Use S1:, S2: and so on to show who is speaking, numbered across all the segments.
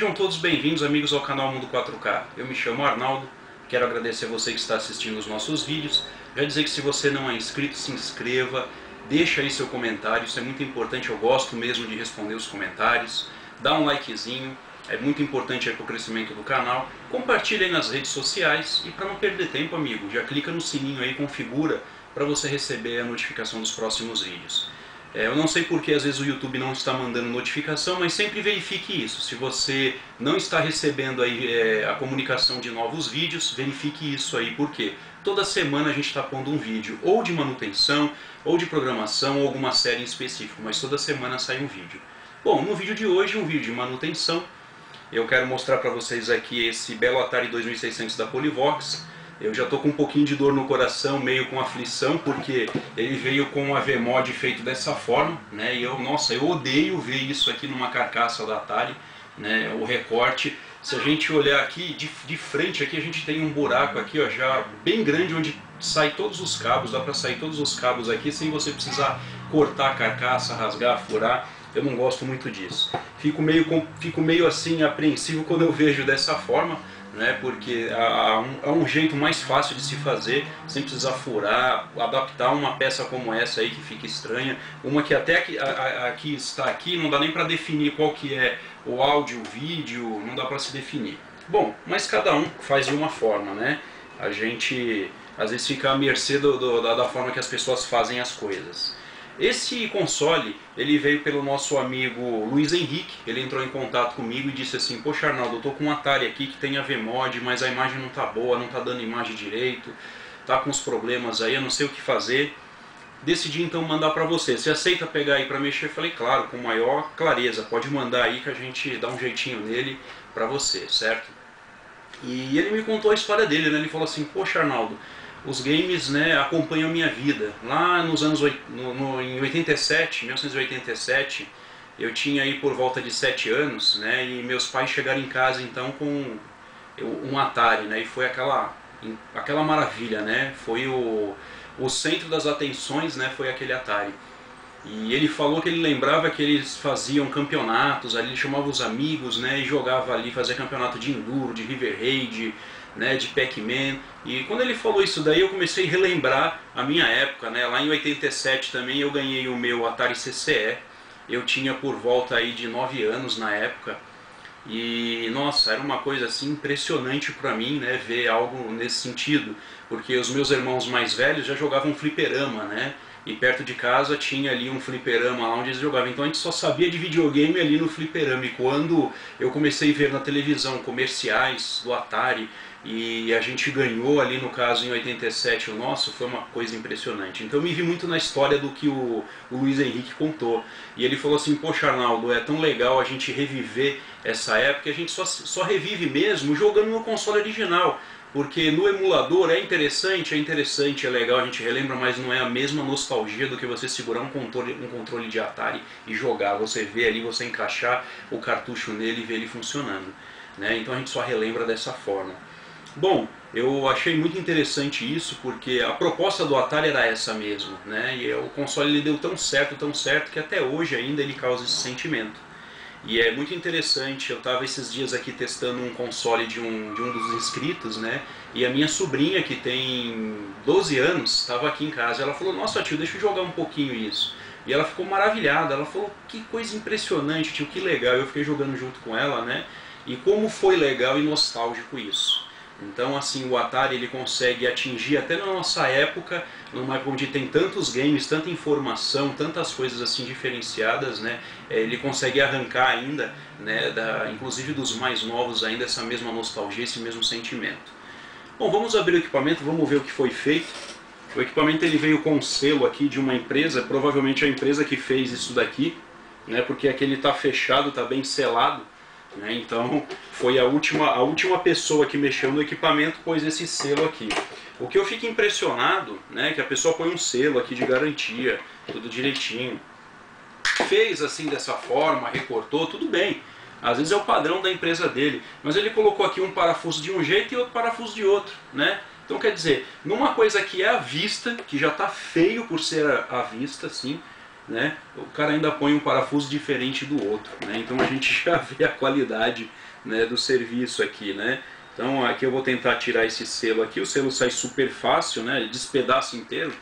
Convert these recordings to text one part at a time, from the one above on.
S1: Sejam todos bem-vindos, amigos, ao canal Mundo 4K. Eu me chamo Arnaldo, quero agradecer a você que está assistindo os nossos vídeos. Já dizer que se você não é inscrito, se inscreva, deixa aí seu comentário, isso é muito importante, eu gosto mesmo de responder os comentários. Dá um likezinho, é muito importante para o crescimento do canal. Compartilhe aí nas redes sociais e para não perder tempo, amigo, já clica no sininho aí, configura para você receber a notificação dos próximos vídeos. É, eu não sei porque às vezes o YouTube não está mandando notificação, mas sempre verifique isso. Se você não está recebendo aí é, a comunicação de novos vídeos, verifique isso aí, porque toda semana a gente está pondo um vídeo, ou de manutenção, ou de programação, ou alguma série em específico, mas toda semana sai um vídeo. Bom, no vídeo de hoje, um vídeo de manutenção, eu quero mostrar para vocês aqui esse belo Atari 2600 da Polivox, eu já estou com um pouquinho de dor no coração, meio com aflição, porque ele veio com um AVMod feito dessa forma, né? E eu, nossa, eu odeio ver isso aqui numa carcaça da Atari, né? O recorte. Se a gente olhar aqui, de, de frente aqui, a gente tem um buraco aqui, ó, já bem grande, onde sai todos os cabos, dá para sair todos os cabos aqui sem você precisar cortar a carcaça, rasgar, furar. Eu não gosto muito disso. Fico meio, fico meio assim apreensivo quando eu vejo dessa forma, né? porque há um, há um, jeito mais fácil de se fazer, sem precisar furar, adaptar uma peça como essa aí que fica estranha, uma que até aqui, a, aqui está aqui, não dá nem para definir qual que é o áudio, o vídeo, não dá para se definir. Bom, mas cada um faz de uma forma, né? A gente às vezes fica à mercê do, do, da, da forma que as pessoas fazem as coisas. Esse console, ele veio pelo nosso amigo Luiz Henrique, ele entrou em contato comigo e disse assim, poxa Arnaldo, eu tô com um Atari aqui que tem AVMod, mas a imagem não tá boa, não tá dando imagem direito, tá com uns problemas aí, eu não sei o que fazer. Decidi então mandar para você, você aceita pegar aí para mexer? Eu falei, claro, com maior clareza, pode mandar aí que a gente dá um jeitinho nele para você, certo? E ele me contou a história dele, né? ele falou assim, poxa Arnaldo, os games né, acompanham a minha vida. Lá nos anos no, no, em 87, 1987, eu tinha aí por volta de 7 anos, né, e meus pais chegaram em casa então com um Atari, né, e foi aquela, aquela maravilha, né, foi o, o centro das atenções, né, foi aquele Atari. E ele falou que ele lembrava que eles faziam campeonatos ali, ele chamava os amigos, né, e jogava ali, fazia campeonato de enduro, de river raid, né, de Pac-Man. E quando ele falou isso daí, eu comecei a relembrar a minha época, né? Lá em 87 também eu ganhei o meu Atari CCE. Eu tinha por volta aí de 9 anos na época. E nossa, era uma coisa assim impressionante para mim, né, ver algo nesse sentido, porque os meus irmãos mais velhos já jogavam fliperama, né? E perto de casa tinha ali um fliperama lá onde eles jogavam. Então a gente só sabia de videogame ali no fliperama. E quando eu comecei a ver na televisão comerciais do Atari, e a gente ganhou ali no caso em 87 o nosso, foi uma coisa impressionante. Então eu me vi muito na história do que o, o Luiz Henrique contou. E ele falou assim, poxa Arnaldo, é tão legal a gente reviver essa época, a gente só, só revive mesmo jogando no console original. Porque no emulador é interessante, é interessante, é legal, a gente relembra, mas não é a mesma nostalgia do que você segurar um controle, um controle de Atari e jogar. Você vê ali, você encaixar o cartucho nele e ver ele funcionando. Né? Então a gente só relembra dessa forma. Bom, eu achei muito interessante isso porque a proposta do Atari era essa mesmo, né? E o console ele deu tão certo, tão certo que até hoje ainda ele causa esse sentimento. E é muito interessante, eu estava esses dias aqui testando um console de um, de um dos inscritos, né? E a minha sobrinha, que tem 12 anos, estava aqui em casa. Ela falou, nossa tio, deixa eu jogar um pouquinho isso. E ela ficou maravilhada, ela falou, que coisa impressionante, tio, que legal. Eu fiquei jogando junto com ela, né? E como foi legal e nostálgico isso. Então, assim, o Atari ele consegue atingir até na nossa época, numa época onde tem tantos games, tanta informação, tantas coisas assim diferenciadas, né? É, ele consegue arrancar ainda, né, da, inclusive dos mais novos ainda, essa mesma nostalgia, esse mesmo sentimento. Bom, vamos abrir o equipamento, vamos ver o que foi feito. O equipamento ele veio com um selo aqui de uma empresa, provavelmente a empresa que fez isso daqui, né, porque aqui ele está fechado, está bem selado, Né? Então foi a última, a última pessoa que mexeu no equipamento pôs esse selo aqui. O que eu fico impressionado né, é que a pessoa põe um selo aqui de garantia, tudo direitinho. Fez assim dessa forma, recortou, tudo bem. Às vezes é o padrão da empresa dele, mas ele colocou aqui um parafuso de um jeito e outro parafuso de outro, né? Então quer dizer, numa coisa que é à vista, que já está feio por ser à vista, assim, né? O cara ainda põe um parafuso diferente do outro, né? Então a gente já vê a qualidade né, do serviço aqui, né? Então aqui eu vou tentar tirar esse selo aqui, o selo sai super fácil, né? Ele despedaça inteiro.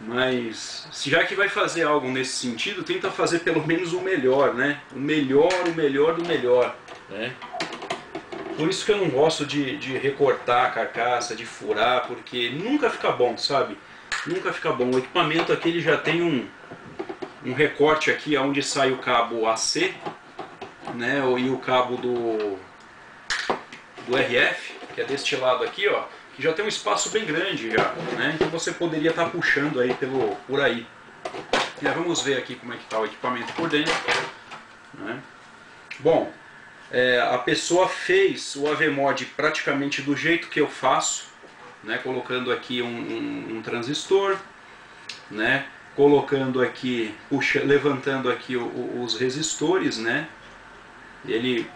S1: Mas se já que vai fazer algo nesse sentido, tenta fazer pelo menos o melhor, né? O melhor, o melhor do melhor, né? Por isso que eu não gosto de, de recortar a carcaça, de furar, porque nunca fica bom, sabe? Nunca fica bom. O equipamento aqui ele já tem um, um recorte aqui onde sai o cabo AC, né? E o cabo do, do RF, que é deste lado aqui, ó que já tem um espaço bem grande já, né? Então você poderia estar tá puxando aí pelo, por aí. Já vamos ver aqui como é que está o equipamento por dentro. Né? Bom, é, a pessoa fez o AVMOD praticamente do jeito que eu faço, né? colocando aqui um, um, um transistor, né? colocando aqui, puxa, levantando aqui o, o, os resistores, né? ele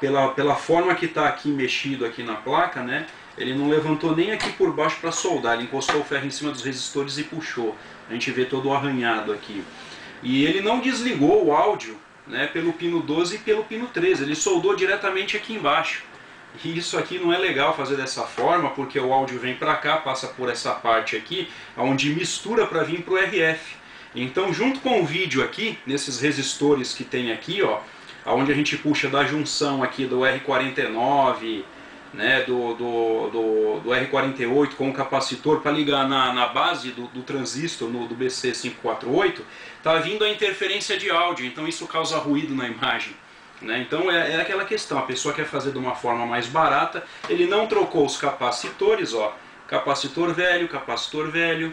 S1: pela, pela forma que está aqui mexido aqui na placa, né? Ele não levantou nem aqui por baixo para soldar, ele encostou o ferro em cima dos resistores e puxou. A gente vê todo o arranhado aqui. E ele não desligou o áudio né, pelo pino 12 e pelo pino 13, ele soldou diretamente aqui embaixo. E isso aqui não é legal fazer dessa forma, porque o áudio vem para cá, passa por essa parte aqui, onde mistura para vir para o RF. Então, junto com o vídeo aqui, nesses resistores que tem aqui, ó, onde a gente puxa da junção aqui do R49, né, do, do, do, do R48 com o capacitor para ligar na, na base do, do transistor no, do BC548, está vindo a interferência de áudio, então isso causa ruído na imagem. Né? Então é, é aquela questão, a pessoa quer fazer de uma forma mais barata, ele não trocou os capacitores, ó, capacitor velho, capacitor velho,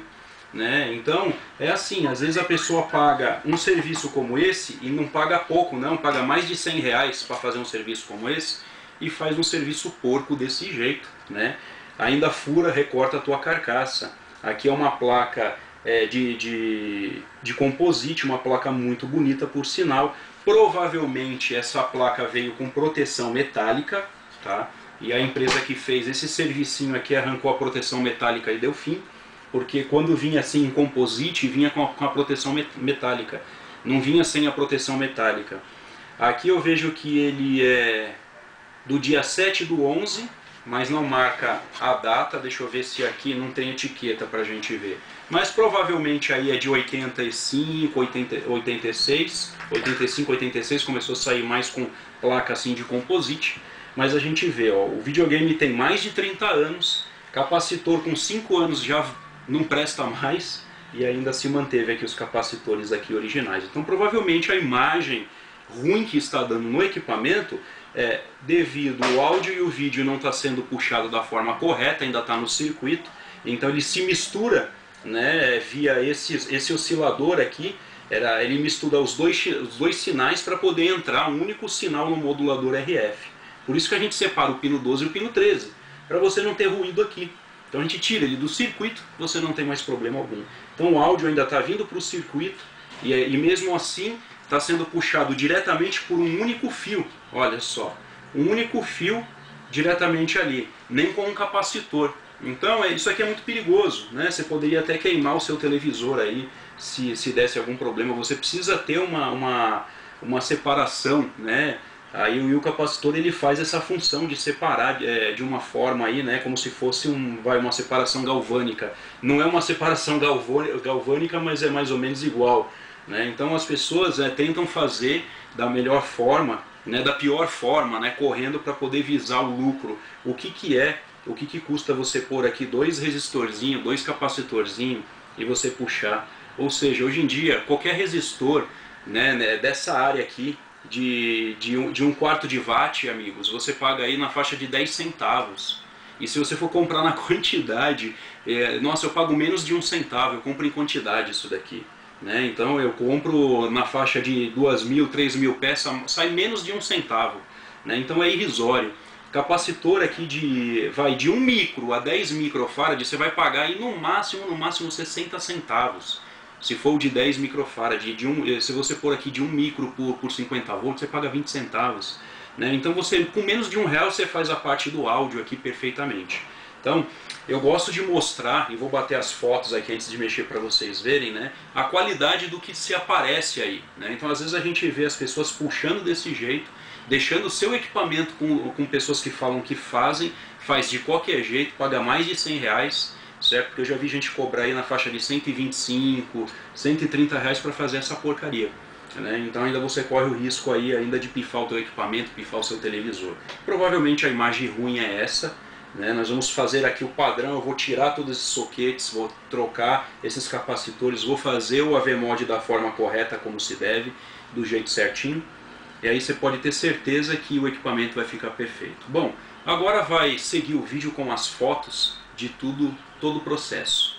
S1: né? Então, é assim, às vezes a pessoa paga um serviço como esse e não paga pouco, não, paga mais de 100 reais para fazer um serviço como esse e faz um serviço porco desse jeito, né? Ainda fura, recorta a tua carcaça. Aqui é uma placa é, de, de, de composite, uma placa muito bonita por sinal. Provavelmente essa placa veio com proteção metálica, tá? E a empresa que fez esse servicinho aqui arrancou a proteção metálica e deu fim porque quando vinha assim em composite, vinha com a, com a proteção metálica, não vinha sem a proteção metálica. Aqui eu vejo que ele é do dia 7 do 11, mas não marca a data, deixa eu ver se aqui não tem etiqueta para a gente ver. Mas provavelmente aí é de 85, 80, 86, 85, 86, começou a sair mais com placa assim de composite. Mas a gente vê, ó, o videogame tem mais de 30 anos, capacitor com 5 anos já não presta mais e ainda se manteve aqui os capacitores aqui originais. Então provavelmente a imagem ruim que está dando no equipamento é devido ao áudio e o vídeo não está sendo puxado da forma correta, ainda está no circuito, então ele se mistura né, via esse, esse oscilador aqui, era, ele mistura os dois, os dois sinais para poder entrar um único sinal no modulador RF. Por isso que a gente separa o pino 12 e o pino 13, para você não ter ruído aqui. Então a gente tira ele do circuito, você não tem mais problema algum. Então o áudio ainda está vindo para o circuito e, e mesmo assim está sendo puxado diretamente por um único fio. Olha só, um único fio diretamente ali, nem com um capacitor. Então é, isso aqui é muito perigoso, né? Você poderia até queimar o seu televisor aí se, se desse algum problema. Você precisa ter uma, uma, uma separação, né? Aí o capacitor ele faz essa função de separar é, de uma forma aí, né, como se fosse um, vai, uma separação galvânica. Não é uma separação galvânica, mas é mais ou menos igual. Né? Então as pessoas é, tentam fazer da melhor forma, né, da pior forma, né, correndo para poder visar o lucro. O que, que é, o que, que custa você pôr aqui dois resistorzinhos, dois capacitorzinhos e você puxar. Ou seja, hoje em dia, qualquer resistor né, né dessa área aqui, de, de, um, de um quarto de watt, amigos, você paga aí na faixa de 10 centavos. E se você for comprar na quantidade, é, nossa, eu pago menos de um centavo, eu compro em quantidade isso daqui. Né? Então eu compro na faixa de duas mil, três mil peças, sai menos de um centavo. Né? Então é irrisório. Capacitor aqui de vai de 1 micro a 10 microfarad, você vai pagar aí no máximo, no máximo 60 centavos. Se for de 10 microfarad, de um, se você pôr aqui de 1 micro por, por 50 volts, você paga 20 centavos. Né? Então você, com menos de um real, você faz a parte do áudio aqui perfeitamente. Então, eu gosto de mostrar, e vou bater as fotos aqui antes de mexer para vocês verem, né, a qualidade do que se aparece aí. Né? Então, às vezes a gente vê as pessoas puxando desse jeito, deixando o seu equipamento com, com pessoas que falam que fazem, faz de qualquer jeito, paga mais de 100 reais, certo? Porque eu já vi gente cobrar aí na faixa de 125, 130 reais para fazer essa porcaria. Né? Então ainda você corre o risco aí ainda de pifar o teu equipamento, pifar o seu televisor. Provavelmente a imagem ruim é essa, né? Nós vamos fazer aqui o padrão, eu vou tirar todos esses soquetes, vou trocar esses capacitores, vou fazer o AVMOD da forma correta, como se deve, do jeito certinho. E aí você pode ter certeza que o equipamento vai ficar perfeito. Bom, agora vai seguir o vídeo com as fotos de tudo, todo o processo.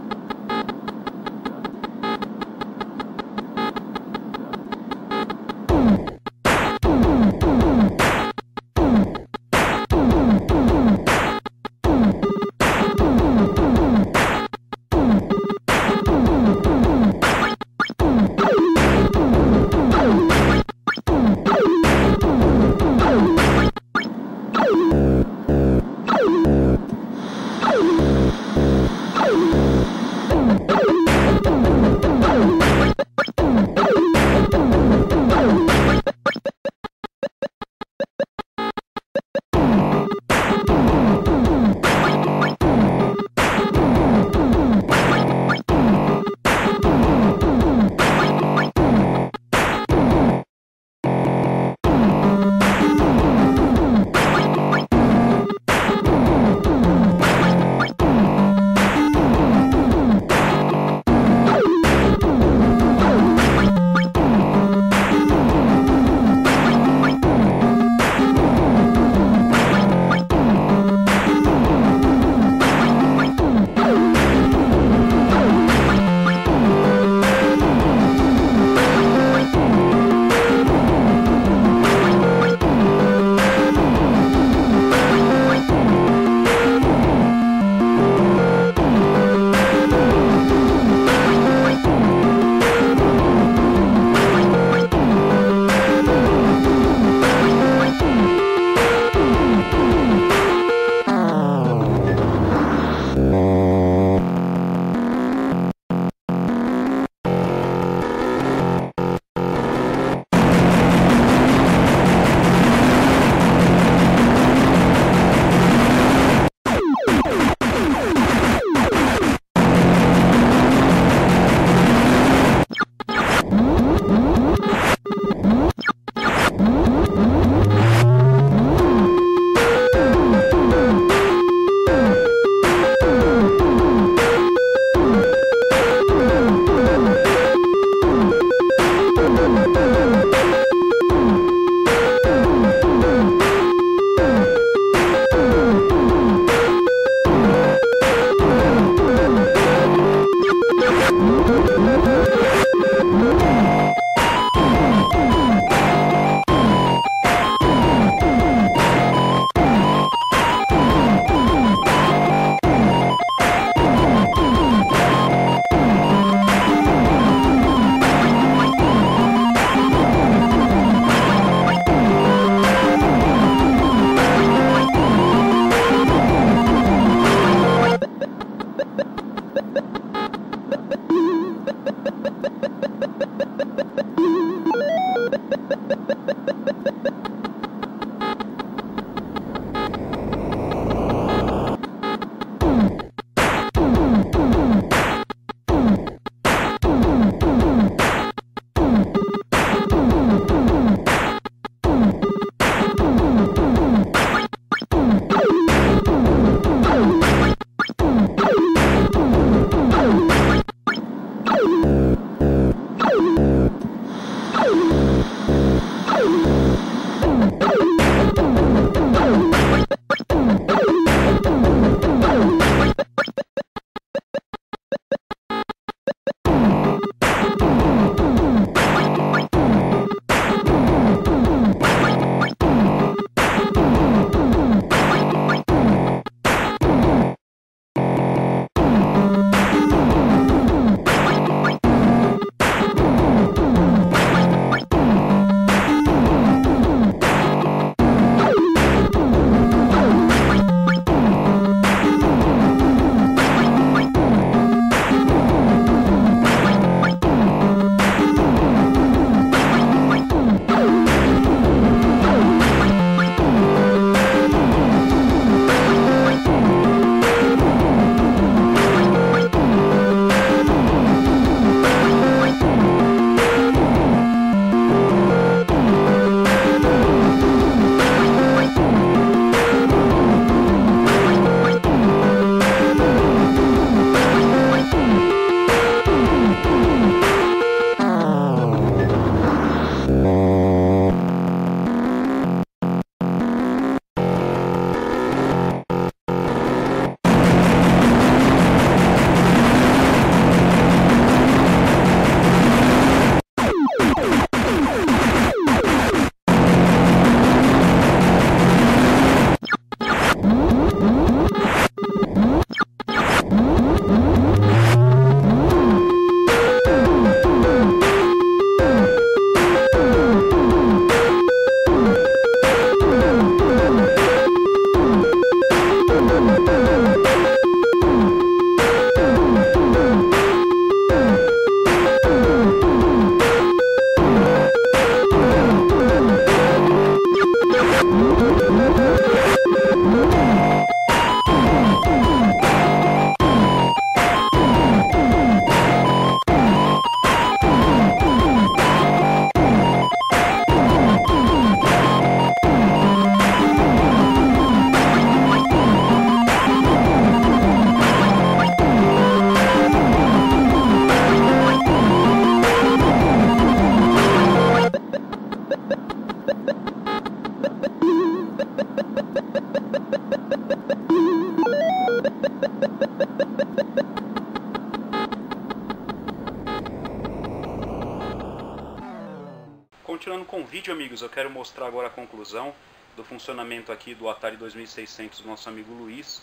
S1: eu quero mostrar agora a conclusão do funcionamento aqui do Atari 2600 do nosso amigo Luiz.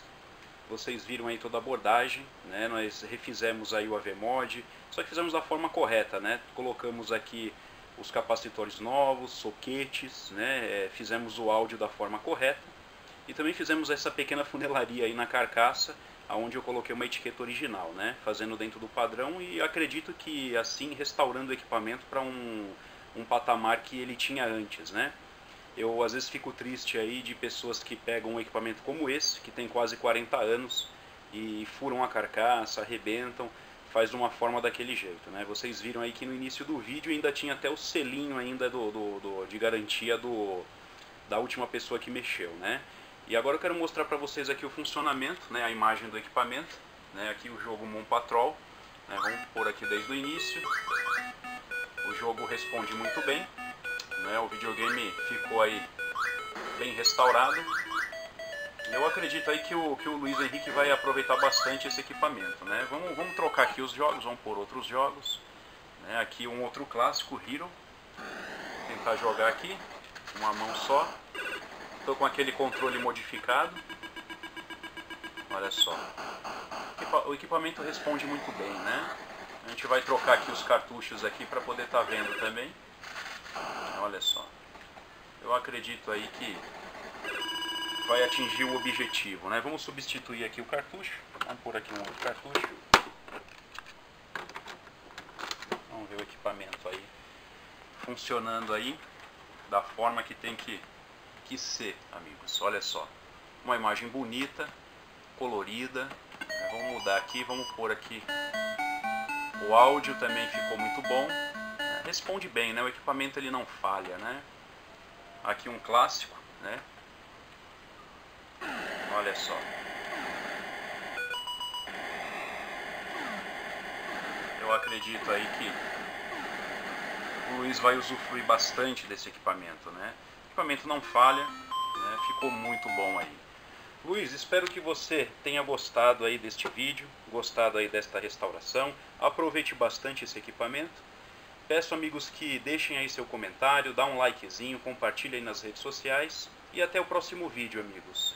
S1: Vocês viram aí toda a abordagem, né? Nós refizemos aí o AVMod, só que fizemos da forma correta, né? Colocamos aqui os capacitores novos, soquetes, né? É, fizemos o áudio da forma correta e também fizemos essa pequena funelaria aí na carcaça, aonde eu coloquei uma etiqueta original, né? Fazendo dentro do padrão e acredito que assim restaurando o equipamento para um um patamar que ele tinha antes, né? Eu às vezes fico triste aí de pessoas que pegam um equipamento como esse, que tem quase 40 anos, e furam a carcaça, arrebentam, faz de uma forma daquele jeito, né? Vocês viram aí que no início do vídeo ainda tinha até o selinho ainda do, do, do de garantia do, da última pessoa que mexeu, né? E agora eu quero mostrar para vocês aqui o funcionamento, né? A imagem do equipamento, né? Aqui o jogo Moon Patrol, né? Vamos pôr aqui desde o início o jogo responde muito bem, né? o videogame ficou aí bem restaurado. Eu acredito aí que o, que o Luiz Henrique vai aproveitar bastante esse equipamento. Né? Vamos, vamos trocar aqui os jogos, vamos por outros jogos. Né? Aqui um outro clássico, Hero. Vou tentar jogar aqui, uma mão só. Estou com aquele controle modificado. Olha só. O equipamento responde muito bem, né? A gente vai trocar aqui os cartuchos aqui para poder estar tá vendo também. Olha só. Eu acredito aí que vai atingir o objetivo, né? Vamos substituir aqui o cartucho. Vamos pôr aqui um outro cartucho. Vamos ver o equipamento aí funcionando aí da forma que tem que, que ser, amigos. Olha só. Uma imagem bonita, colorida. Vamos mudar aqui, vamos pôr aqui o áudio também ficou muito bom. Responde bem, né? O equipamento ele não falha, né? Aqui um clássico, né? Olha só. Eu acredito aí que o Luiz vai usufruir bastante desse equipamento, né? O equipamento não falha, né? ficou muito bom aí. Luiz, espero que você tenha gostado aí deste vídeo, gostado aí desta restauração. Aproveite bastante esse equipamento. Peço amigos que deixem aí seu comentário, dá um likezinho, compartilhe aí nas redes sociais e até o próximo vídeo, amigos.